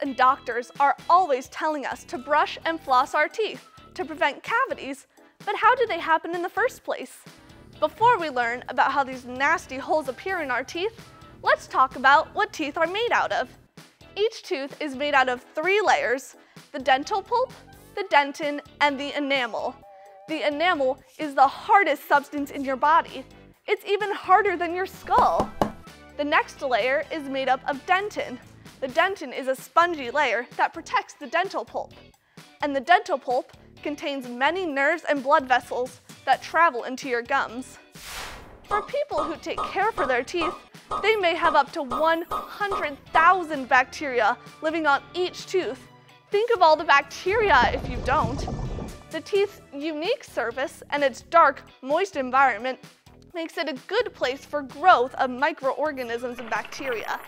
And doctors are always telling us to brush and floss our teeth to prevent cavities, but how do they happen in the first place? Before we learn about how these nasty holes appear in our teeth, let's talk about what teeth are made out of. Each tooth is made out of three layers, the dental pulp, the dentin, and the enamel. The enamel is the hardest substance in your body. It's even harder than your skull. The next layer is made up of dentin. The dentin is a spongy layer that protects the dental pulp. And the dental pulp contains many nerves and blood vessels that travel into your gums. For people who take care for their teeth, they may have up to 100,000 bacteria living on each tooth. Think of all the bacteria if you don't. The teeth's unique surface and its dark, moist environment makes it a good place for growth of microorganisms and bacteria.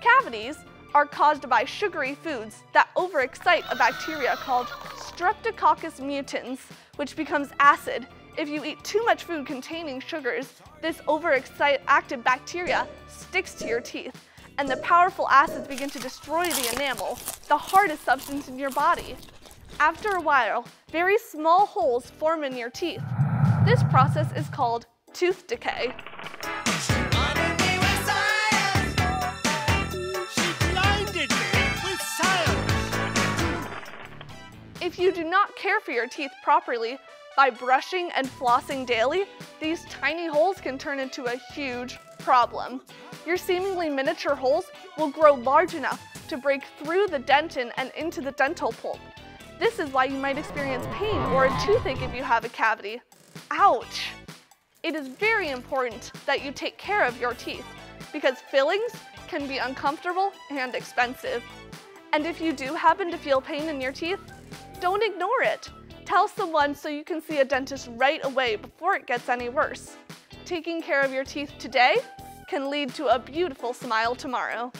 Cavities are caused by sugary foods that overexcite a bacteria called Streptococcus mutans, which becomes acid. If you eat too much food containing sugars, this overexcited active bacteria sticks to your teeth, and the powerful acids begin to destroy the enamel, the hardest substance in your body. After a while, very small holes form in your teeth. This process is called tooth decay. If you do not care for your teeth properly by brushing and flossing daily, these tiny holes can turn into a huge problem. Your seemingly miniature holes will grow large enough to break through the dentin and into the dental pulp. This is why you might experience pain or a toothache if you have a cavity. Ouch! It is very important that you take care of your teeth because fillings can be uncomfortable and expensive. And if you do happen to feel pain in your teeth, don't ignore it. Tell someone so you can see a dentist right away before it gets any worse. Taking care of your teeth today can lead to a beautiful smile tomorrow.